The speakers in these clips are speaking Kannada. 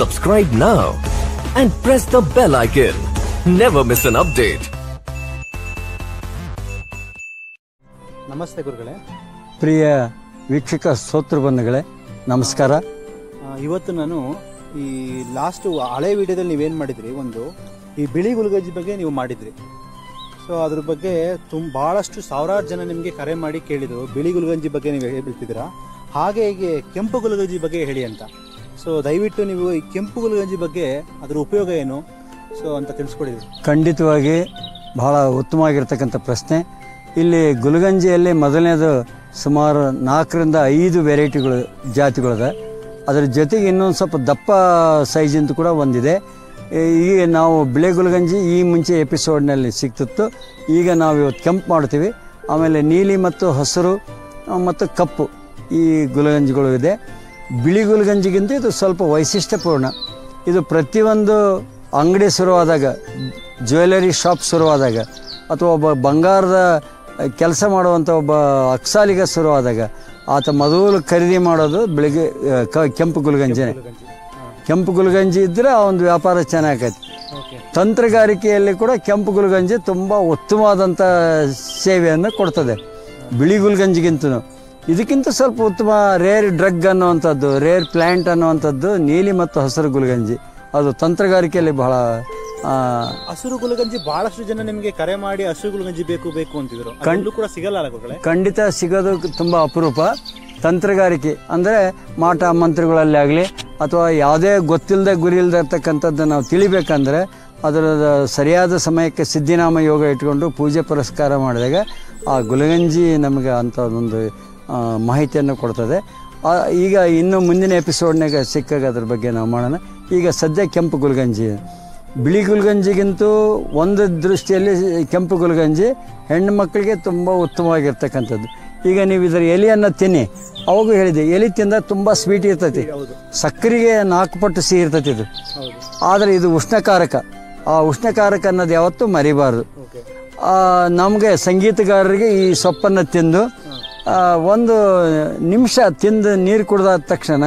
Subscribe now and press the bell icon. Never miss an update. ನಮಸ್ತೆ ಗುರುಗಳೇ. ಪ್ರಿಯ ವೀಕ್ಷಕ ಸ್ತೋತ್ರ ಬಂಧುಗಳೇ ನಮಸ್ಕಾರ. ಆ, ಇವತ್ತು ನಾನು ಈ ಲಾಸ್ಟ್ ಹಳೆ ವಿಡಿಯೋದಲ್ಲಿ ನೀವೇನು ಮಾಡಿದ್ರಿ? ಒಂದು ಈ ಬಿಳಿ ಗುಲ್ಗಜ್ಜಿ ಬಗ್ಗೆ ನೀವು ಮಾಡಿದ್ರಿ. ಸೊ ಅದ್ರ ಬಗ್ಗೆ ತುಂಬ ಭಾಳಷ್ಟು ಸಾವಿರಾರು ಜನ ನಿಮಗೆ ಕರೆ ಮಾಡಿ ಕೇಳಿದ್ರು ಬಿಳಿ ಗುಲ್ಗಂಜಿ ಬಗ್ಗೆ ನೀವು ಹೇಳ್ತಿದ್ದೀರಾ? ಹಾಗೆ ಹೀಗೆ ಕೆಂಪು ಗುಲ್ಗಜ್ಜಿ ಬಗ್ಗೆ ಹೇಳಿ ಅಂತ. ಸೊ ದಯವಿಟ್ಟು ನೀವು ಈ ಕೆಂಪು ಗುಲ್ಗಂಜಿ ಬಗ್ಗೆ ಅದರ ಉಪಯೋಗ ಏನು? ಸೊ ಅಂತ ತಿಳಿಸ್ಕೊಡಿ ಖಂಡಿತವಾಗಿ ಬಹಳ ಉತ್ತಮವಾಗಿರ್ತಕ್ಕಂಥ ಪ್ರಶ್ನೆ. ಇಲ್ಲಿ ಗುಲ್ಗಂಜಿಯಲ್ಲಿ ಮೊದಲನೇದು ಸುಮಾರು ನಾಲ್ಕರಿಂದ ಐದು ವೆರೈಟಿಗಳು ಜಾತಿಗಳಿದೆ. ಅದರ ಜೊತೆಗೆ ಇನ್ನೊಂದು ಸ್ವಲ್ಪ ದಪ್ಪ ಸೈಜಿಂದು ಕೂಡ ಒಂದಿದೆ. ಈ- ನಾವು ಬಿಳೆ ಗುಲ್ಗಂಜಿ ಈ ಮುಂಚೆ ಎಪಿಸೋಡ್ನಲ್ಲಿ ಸಿಗ್ತಿತ್ತು ಈಗ ನಾವು ಇವತ್ತು ಕೆಂಪು ಮಾಡ್ತೀವಿ. ಆಮೇಲೆ ನೀಲಿ ಮತ್ತು ಹಸಿರು, ಮತ್ತು ಕಪ್ಪು ಈ ಗುಲ್ಗಂಜಿಗಳು ಇದೆ. ಬಿಳಿ ಗುಲ್ಗಂಜಿಗಿಂತ ಇದು ಸ್ವಲ್ಪ ವೈಶಿಷ್ಟ್ಯಪೂರ್ಣ. ಇದು ಪ್ರತಿಯೊಂದು ಅಂಗಡಿ ಶುರುವಾದಾಗ ಜ್ಯುವೆಲರಿ ಶಾಪ್ ಶುರುವಾದಾಗ ಅಥವಾ ಒಬ್ಬ ಬಂಗಾರದ ಕೆಲಸ ಮಾಡುವಂಥ ಒಬ್ಬ ಅಕ್ಸಾಲಿಗ ಶುರುವಾದಾಗ ಆತ ಮೊದಲು ಖರೀದಿ ಮಾಡೋದು ಬೆಳಿಗ್ಗೆ ಕ- ಕೆಂಪು ಗುಲ್ಗಂಜಿನೇ. ಕೆಂಪು ಗುಲ್ಗಂಜಿ. ಇದ್ದರೆ ಆ ಒಂದು ವ್ಯಾಪಾರ ಚೆನ್ನಾಗೈತಿ. ತಂತ್ರಗಾರಿಕೆಯಲ್ಲಿ ಕೂಡ ಕೆಂಪು ಗುಲ್ಗಂಜಿ ತುಂಬ ಉತ್ತಮವಾದಂಥ ಸೇವೆಯನ್ನು ಕೊಡ್ತದೆ. ಬಿಳಿ ಗುಲ್ಗಂಜಿಗಿಂತನೂ. ಇದಕ್ಕಿಂತ ಸ್ವಲ್ಪ ಉತ್ತಮ ರೇರ್ ಡ್ರಗ್ ಅನ್ನುವಂಥದ್ದು ರೇರ್ ಪ್ಲ್ಯಾಂಟ್ ಅನ್ನುವಂಥದ್ದು ನೀಲಿ ಮತ್ತು ಹಸಿರು ಗುಲ್ಗಂಜಿ. ಅದು ತಂತ್ರಗಾರಿಕೆಯಲ್ಲಿ ಬಹಳ ಹಸಿರು ಗುಲ್ಗಂಜಿ ಬಹಳಷ್ಟು ಜನ ನಿಮಗೆ ಕರೆ ಮಾಡಿ ಹಸಿರು ಗುಲ್ಗಂಜಿ ಬೇಕು ಬೇಕು ಅಂತಿದ್ರು. ಕಂಡು ಕೂಡ ಸಿಗಲ್ಲ ಖಂಡಿತ ಸಿಗೋದು ತುಂಬ ಅಪರೂಪ. ತಂತ್ರಗಾರಿಕೆ ಅಂದರೆ ಮಾಟ ಮಂತ್ರಗಳಲ್ಲಿ ಆಗಲಿ ಅಥವಾ ಯಾವುದೇ ಗೊತ್ತಿಲ್ಲದೆ ಗುರಿ ಇಲ್ಲದೆ ಇರ್ತಕ್ಕಂಥದ್ದು ನಾವು ತಿಳಿಬೇಕಂದ್ರೆ ಅದರ ಸರಿಯಾದ ಸಮಯಕ್ಕೆ ಸಿದ್ಧಿನಾಮ ಯೋಗ ಇಟ್ಕೊಂಡು ಪೂಜೆ ಪುರಸ್ಕಾರ ಮಾಡಿದಾಗ ಆ ಗುಲಗಂಜಿ ನಮಗೆ ಅಂಥದ್ದೊಂದು ಆ, ಮಾಹಿತಿಯನ್ನು ಕೊಡ್ತದೆ. ಈಗ ಇನ್ನು ಮುಂದಿನ ಎಪಿಸೋಡ್ನಾಗ ಸಿಕ್ಕಾಗ ಅದ್ರ ಬಗ್ಗೆ ನಾವು ಮಾಡೋಣ. ಈಗ ಸದ್ಯ ಕೆಂಪು ಗುಲ್ಗಂಜಿ. ಬಿಳಿ ಗುಲ್ಗಂಜಿಗಿಂತೂ ಒಂದು ದೃಷ್ಟಿಯಲ್ಲಿ ಕೆಂಪು ಗುಲ್ಗಂಜಿ ಹೆಣ್ಣು ಮಕ್ಕಳಿಗೆ ತುಂಬ ಉತ್ತಮವಾಗಿರ್ತಕ್ಕಂಥದ್ದು. ಈಗ ನೀವು ಇದರ ಎಲೆಯನ್ನು ತಿನ್ನಿ. ಅವಾಗೂ ಹೇಳಿದೆ, ಎಲೆ ತಿಂದ ತುಂಬ ಸ್ವೀಟ್ ಇರ್ತೈತಿ. ಸಕ್ಕರೆಗೆ ನಾಲ್ಕು ಪಟ್ಟು ಸಿಹಿ ಇರ್ತೈತಿ ಇದು. ಆದರೆ ಇದು ಉಷ್ಣಕಾರಕ. ಆ ಉಷ್ಣಕಾರಕ ಅನ್ನೋದು ಯಾವತ್ತೂ ಮರಿಬಾರ್ದು. ನಮಗೆ ಸಂಗೀತಗಾರರಿಗೆ ಈ ಸೊಪ್ಪನ್ನು ತಿಂದು ಒಂದು ನಿಮಿಷ ತಿಂದು ನೀರು ಕುಡಿದಾದ ತಕ್ಷಣ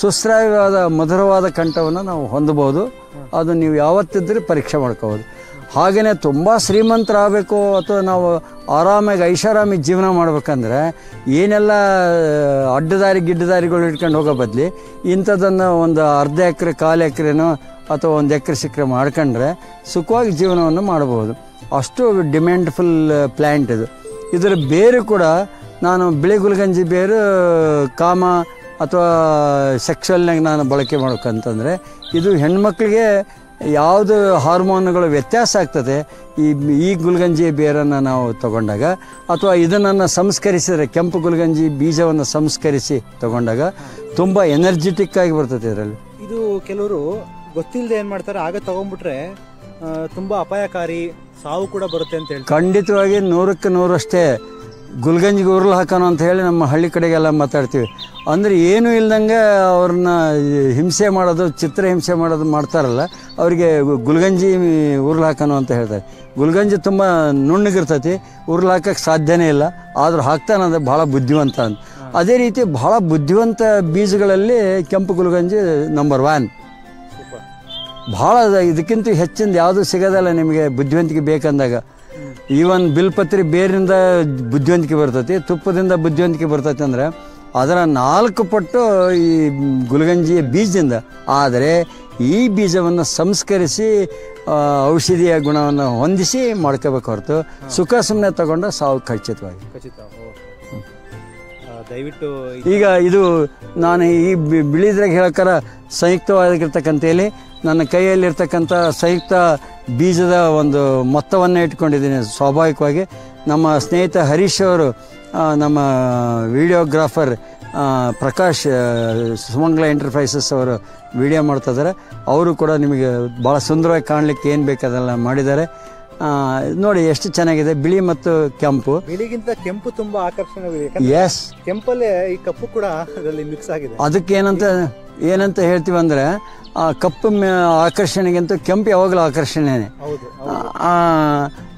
ಸುಸ್ರಾಯವಾದ, ಮಧುರವಾದ ಕಂಠವನ್ನು ನಾವು ಹೊಂದಬಹುದು. ಅದು ನೀವು ಯಾವತ್ತಿದ್ದರೂ ಪರೀಕ್ಷೆ ಮಾಡ್ಕೋಬೋದು ಹಾಗೆಯೇ ತುಂಬ ಶ್ರೀಮಂತರಾಗಬೇಕು ಅಥವಾ ನಾವು ಆರಾಮಾಗಿ, ಐಷಾರಾಮಿ ಜೀವನ ಮಾಡ್ಬೇಕಂದ್ರೆ ಏನೆಲ್ಲ ಅಡ್ಡದಾರಿ, ಗಿಡ್ಡದಾರಿಗಳು ಇಟ್ಕೊಂಡು ಹೋಗೋ ಬದಲಿ ಇಂಥದ್ದನ್ನು ಒಂದು ಅರ್ಧ ಎಕರೆ, ಕಾಲು ಎಕರೆನೋ ಅಥವಾ ಒಂದು ಎಕರೆ ಸಿಕ್ಕರೆ ಮಾಡ್ಕೊಂಡ್ರೆ ಸುಖವಾಗಿ ಜೀವನವನ್ನು ಮಾಡಬಹುದು. ಅಷ್ಟು ಡಿಮ್ಯಾಂಡ್ಫುಲ್ ಪ್ಲ್ಯಾಂಟ್ ಇದು. ಇದರ ಬೇರು ಕೂಡ ನಾನು ಬಿಳಿ ಗುಲ್ಗಂಜಿ ಬೇರು ಕಾಮ ಅಥವಾ ಸೆಕ್ಷಲ್ನಾಗ ನಾನು ಬಳಕೆ ಮಾಡ್ಬೇಕಂತಂದರೆ ಇದು ಹೆಣ್ಮಕ್ಳಿಗೆ ಯಾವುದು ಹಾರ್ಮೋನ್ಗಳು ವ್ಯತ್ಯಾಸ ಆಗ್ತದೆ ಈ ಈ ಗುಲ್ಗಂಜಿ ಬೇರನ್ನು ನಾವು ತಗೊಂಡಾಗ ಅಥವಾ ಇದನ್ನು ಸಂಸ್ಕರಿಸಿದರೆ ಕೆಂಪು ಗುಲ್ಗಂಜಿ ಬೀಜವನ್ನು ಸಂಸ್ಕರಿಸಿ ತಗೊಂಡಾಗ ತುಂಬ ಎನರ್ಜೆಟಿಕ್ ಆಗಿ ಬರ್ತದೆ ಇದರಲ್ಲಿ. ಇದು ಕೆಲವರು ಗೊತ್ತಿಲ್ಲದೆ ಏನು ಮಾಡ್ತಾರೆ ಆಗ ತಗೊಂಡ್ಬಿಟ್ರೆ ತುಂಬಾ ಅಪಾಯಕಾರಿ ಸಾವು ಕೂಡ ಬರುತ್ತೆ ಅಂತ ಹೇಳಿ ಖಂಡಿತವಾಗಿ ನೂರಕ್ಕೆ ನೂರಷ್ಟೇ ಗುಲ್ಗಂಜಿಗೆ ಉರುಳು ಹಾಕೋಣ ಅಂತ ಹೇಳಿ ನಮ್ಮ ಹಳ್ಳಿ ಕಡೆಗೆಲ್ಲ ಮಾತಾಡ್ತೀವಿ. ಅಂದರೆ ಏನೂ ಇಲ್ದಂಗೆ ಅವ್ರನ್ನ ಹಿಂಸೆ ಮಾಡೋದು, ಚಿತ್ರ ಹಿಂಸೆ ಮಾಡೋದು ಮಾಡ್ತಾರಲ್ಲ, ಅವರಿಗೆ ಗುಲ್ಗಂಜಿ ಉರುಳು ಹಾಕೋಣ ಅಂತ ಹೇಳ್ತಾರೆ. ಗುಲ್ಗಂಜಿ ತುಂಬ ನುಣ್ಣಗಿರ್ತೈತಿ, ಉರುಳು ಹಾಕಕ್ಕೆ ಸಾಧ್ಯನೇ ಇಲ್ಲ, ಆದರೂ ಹಾಕ್ತಾನೆ ಹಾಕ್ತಾನಂದ್ರೆ ಭಾಳ ಬುದ್ಧಿವಂತ ಅಂತ. ಅದೇ ರೀತಿ ಭಾಳ ಬುದ್ಧಿವಂತ ಬೀಜಗಳಲ್ಲಿ ಕೆಂಪು ಗುಲ್ಗಂಜಿ ನಂಬರ್ ಒನ್ ಭಾಳ ಇದಕ್ಕಿಂತ ಹೆಚ್ಚಿಂದ ಯಾವುದು ಸಿಗೋದಲ್ಲ ನಿಮಗೆ ಬುದ್ಧಿವಂತಿಕೆ ಬೇಕಂದಾಗ. ಈವನ್ ಬಿಲ್ಪತ್ರಿ ಬೇರಿಂದ ಬುದ್ಧಿವಂತಿಕೆ ಬರ್ತೈತಿ ತುಪ್ಪದಿಂದ ಬುದ್ಧಿವಂತಿಕೆ ಬರ್ತೈತಿ ಅಂದರೆ ಅದರ ನಾಲ್ಕು ಪಟ್ಟು ಈ ಗುಲ್ಗಂಜಿಯ ಬೀಜದಿಂದ ಆದರೆ ಈ ಬೀಜವನ್ನು ಸಂಸ್ಕರಿಸಿ ಔಷಧಿಯ ಗುಣವನ್ನು ಹೊಂದಿಸಿ ಮಾಡ್ಕೋಬೇಕು ಹೊರತು ಸುಖ ಸುಮ್ಮನೆ ತಗೊಂಡು ಸಾವು ಖಚಿತವಾಗಿ. ದಯವಿಟ್ಟು ಈಗ ಇದು ನಾನು ಈ ಬಿಳಿದ್ರಾಗ ಹೇಳಕ್ಕಾರ ಸಂಯುಕ್ತವಾಗಿರ್ತಕ್ಕಂಥ ಎಲೆ ನನ್ನ ಕೈಯಲ್ಲಿರ್ತಕ್ಕಂಥ ಸಂಯುಕ್ತ ಬೀಜದ ಒಂದು ಮೊತ್ತವನ್ನು ಇಟ್ಕೊಂಡಿದ್ದೀನಿ. ಸ್ವಾಭಾವಿಕವಾಗಿ ನಮ್ಮ ಸ್ನೇಹಿತ ಹರೀಶ್ ಅವರು ನಮ್ಮ ವಿಡಿಯೋಗ್ರಾಫರ್ ಪ್ರಕಾಶ್ ಸುಮಂಗಲ ಎಂಟರ್ಪ್ರೈಸಸ್ ಅವರು ವಿಡಿಯೋ ಮಾಡ್ತಿದ್ದಾರೆ ಅವರು ಕೂಡ ನಿಮಗೆ ಭಾಳ ಸುಂದರವಾಗಿ ಕಾಣಲಿಕ್ಕೆ ಏನು ಬೇಕು ಅದೆಲ್ಲ ಮಾಡಿದ್ದಾರೆ. ನೋಡಿ ಎಷ್ಟು ಚೆನ್ನಾಗಿದೆ ಬಿಳಿ ಮತ್ತು ಕೆಂಪು. ಬಿಳಿಗಿಂತ ಕೆಂಪು ತುಂಬಾ ಆಕರ್ಷಣೆ ಎಸ್ ಕೆಂಪಲ್ಲೇ ಈ ಕಪ್ಪು ಕೂಡ ಅದರಲ್ಲಿ ಮಿಕ್ಸ್ ಆಗಿದೆ. ಅದಕ್ಕೆ ಏನಂತ ಏನಂತ ಹೇಳ್ತೀವಿ ಅಂದ್ರೆ ಆ ಕಪ್ಪು ಆಕರ್ಷಣೆಗಿಂತ ಕೆಂಪು ಯಾವಾಗಲೂ ಆಕರ್ಷಣೆನೇ. ಹೌದು ಆ,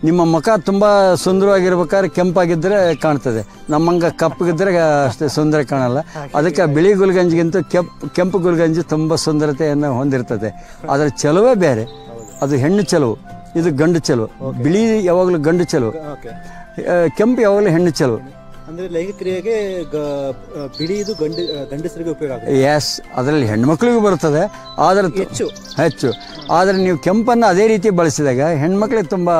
ನಿಮ್ಮ ಮುಖ ತುಂಬ ಸುಂದರವಾಗಿರ್ಬೇಕಾದ್ರೆ ಕೆಂಪಾಗಿದ್ರೆ ಕಾಣ್ತದೆ. ನಮ್ಮಂಗೆ ಕಪ್ಪಗಿದ್ರೆ ಅಷ್ಟೇ ಸುಂದರ ಕಾಣಲ್ಲ. ಅದಕ್ಕೆ ಬಿಳಿ ಗುಲ್ಗಂಜಿಗಿಂತ ಕೆಂಪು ಕೆಂಪು ಗುಲ್ಗಂಜಿ ತುಂಬ ಸುಂದರತೆಯನ್ನು ಹೊಂದಿರ್ತದೆ. ಅದರ ಚೆಲುವೇ ಬೇರೆ. ಅದು ಹೆಣ್ಣು ಚೆಲುವು. ಇದು ಗಂಡು ಚೆಲುವು. ಬಿಳಿ ಯಾವಾಗಲೂ ಗಂಡು ಚೆಲುವು. ಕೆಂಪು ಯಾವಾಗಲೂ ಹೆಣ್ಣು ಚೆಲುವು. ಅಂದ್ರೆ ಲೈಂಗಿಕ ಕ್ರಿಯೆಗೆ ಬಿಳಿದು ಗಂಡು ಗಂಡಸರಿಗೆ ಉಪಯೋಗ ಎಸ್ ಅದರಲ್ಲಿ ಹೆಣ್ಮಕ್ಳಿಗೂ ಬರುತ್ತದೆ. ಆದರೆ ಹೆಚ್ಚು. ಹೆಚ್ಚು. ಆದರೆ ನೀವು ಕೆಂಪನ್ನು ಅದೇ ರೀತಿ ಬಳಸಿದಾಗ ಹೆಣ್ಮಕ್ಳಿಗೆ ತುಂಬ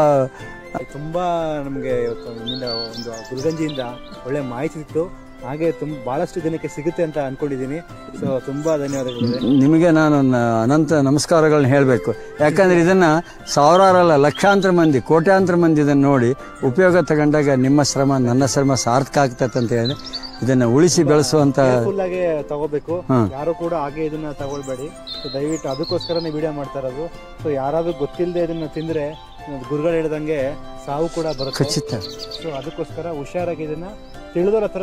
ತುಂಬಾ ನಮಗೆ ಇವತ್ತು ಒಂದು ಗುಲ್ಗಂಜಿಯಿಂದ ಒಳ್ಳೆ ಮಾಹಿತಿ ಸಿಕ್ತು ಹಾಗೆ ತುಂಬ ಬಹಳಷ್ಟು ಜನಕ್ಕೆ ಸಿಗುತ್ತೆ ಅಂತ ಅನ್ಕೊಂಡಿದ್ದೀನಿ. ಸೊ ತುಂಬಾ ಧನ್ಯವಾದಗಳು. ನಿಮಗೆ ನಾನು ಅನಂತ ನಮಸ್ಕಾರಗಳನ್ನ ಹೇಳಬೇಕು. ಯಾಕಂದರೆ ಇದನ್ನು ಸಾವಿರಾರಲ್ಲ ಲಕ್ಷಾಂತರ ಮಂದಿ ಕೋಟ್ಯಾಂತರ ಮಂದಿ ಇದನ್ನು ನೋಡಿ ಉಪಯೋಗ ತಗೊಂಡಾಗ ನಿಮ್ಮ ಶ್ರಮ ನನ್ನ ಶ್ರಮ ಸಾರ್ಥಕ ಆಗ್ತದೆ ಅಂತ ಹೇಳಿ ಇದನ್ನು ಉಳಿಸಿ ಬೆಳೆಸುವಂತ ತಗೋಬೇಕು. ಯಾರು ಕೂಡ ಹಾಗೆ ಇದನ್ನ ತಗೊಳ್ಬೇಡಿ. ಸೊ ದಯವಿಟ್ಟು ಅದಕ್ಕೋಸ್ಕರನೇ ವಿಡಿಯೋ ಮಾಡ್ತಾ ಇರೋದು. ಸೊ ಯಾರಾದ್ರೂ ಗೊತ್ತಿಲ್ಲದೆ ಇದನ್ನ ತಿಂದ್ರೆ ಗುರುಗಳು ಹೇಳ್ದಂಗೆ ಸಾವು ಕೂಡ ಬರುತ್ತೆ. ಖಚಿತ. ಸೊ ಅದಕ್ಕೋಸ್ಕರ ಹುಷಾರಾಗಿ ಇದನ್ನ ತಿಳಿದೋರ ಹತ್ರ